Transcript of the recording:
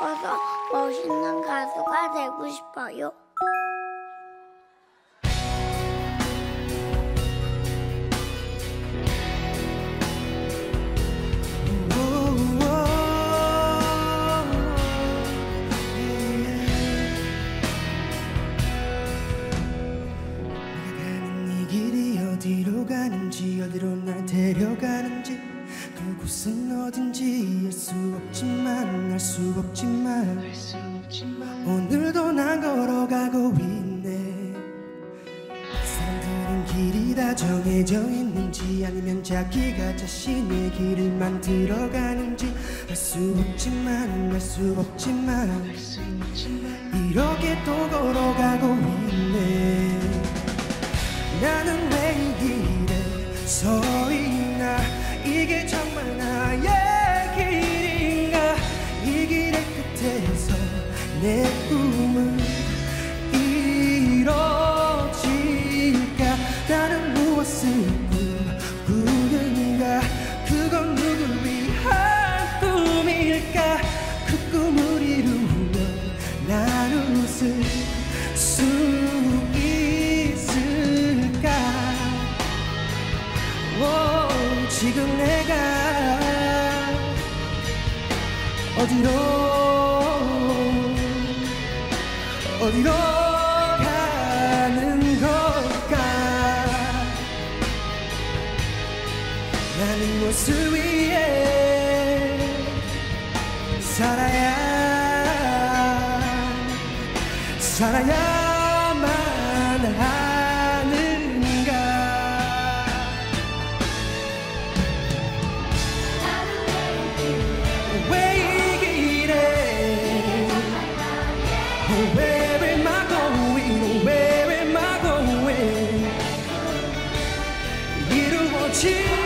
커서 멋있는 가수가 되고 싶어요. 어디로 가는지 어디로 날 데려가는지 그곳은 어딘지 알 수 없지만 알수 없지만 오늘도 난 걸어가고 있네. 사람들은 길이 다 정해져 있는지 아니면 자기가 자신의 길을 만들어가는지 알 수 없지만 알 수 없지만. 이렇게 또 걸어가고 있네. 나는 왜 이 길에 서 내 꿈은 이뤄질까? 나는 무엇을 꿈꾸는가? 그건 누굴 위한 꿈일까? 그 꿈을 이루면 난 웃을 수 있을까? 오, 지금 내가 어디로 어디로 가는 걸까? 나는 무엇을 위해 살아야 살아야만 하는가? 왜 이 길에 Oh, 情。